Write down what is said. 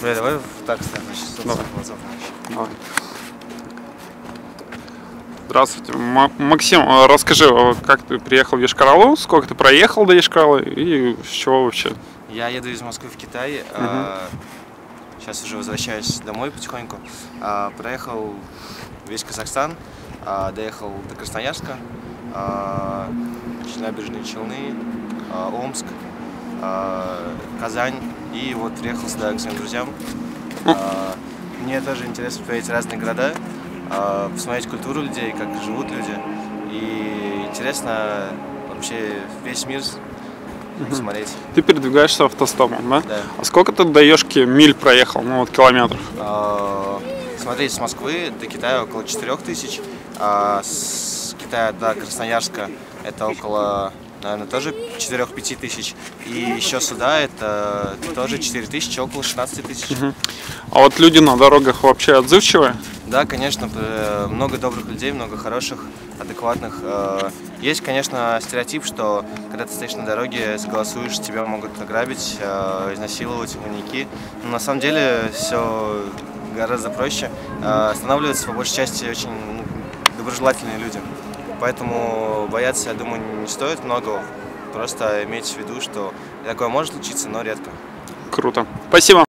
Бля, давай так ставим, значит, Давай. Давай. Здравствуйте. М- Максим, а расскажи, а как ты приехал в Ешкаралу, сколько ты проехал до Ешкаралы и с чего вообще? Я еду из Москвы в Китай. а, Сейчас уже возвращаюсь домой потихоньку. А, Проехал весь Казахстан, а, доехал до Красноярска, а, набережные Челны, а, Омск, а, Казань. И вот приехал сюда к своим друзьям. А, Мне тоже интересно посмотреть разные города, посмотреть культуру людей, как живут люди. И интересно вообще весь мир посмотреть. Ты передвигаешься автостопом, да? Да. А сколько ты до Ешки миль проехал, ну вот километров? Смотреть с Москвы до Китая около 4000, а с Китая до Красноярска это около, наверное, тоже 4-5 тысяч. И еще сюда это тоже 4 тысячи, около 16 тысяч. А вот люди на дорогах вообще отзывчивые? Да, конечно, п- много добрых людей, много хороших, адекватных. Э, Есть, конечно, стереотип, что когда ты стоишь на дороге, согласуешь, тебя могут ограбить, э, изнасиловать, маньяки. Но на самом деле все гораздо проще. Э, Останавливаются по большей части очень ну, доброжелательные люди. Поэтому бояться, я думаю, не стоит многого. Просто иметь в виду, что такое может случиться, но редко. Круто. Спасибо.